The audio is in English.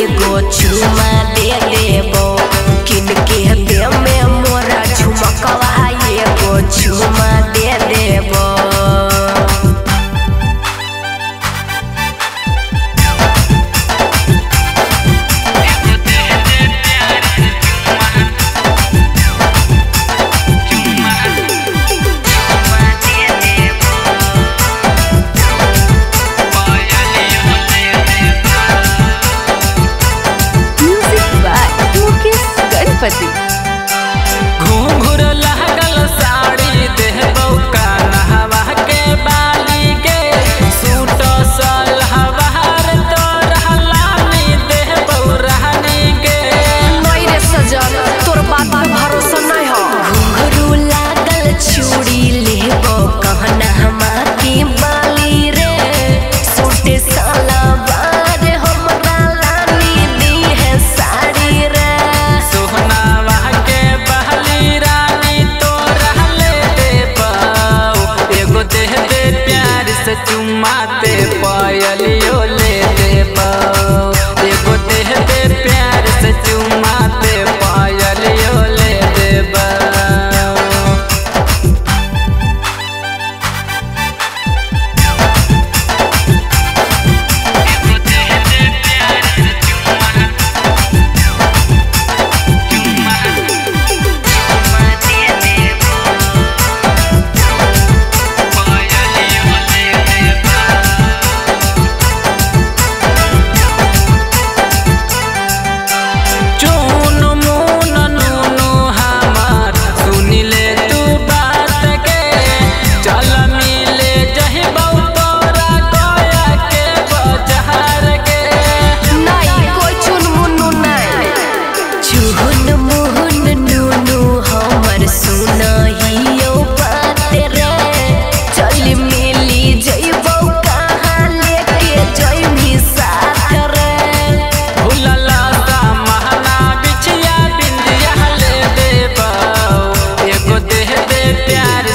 you go to my to my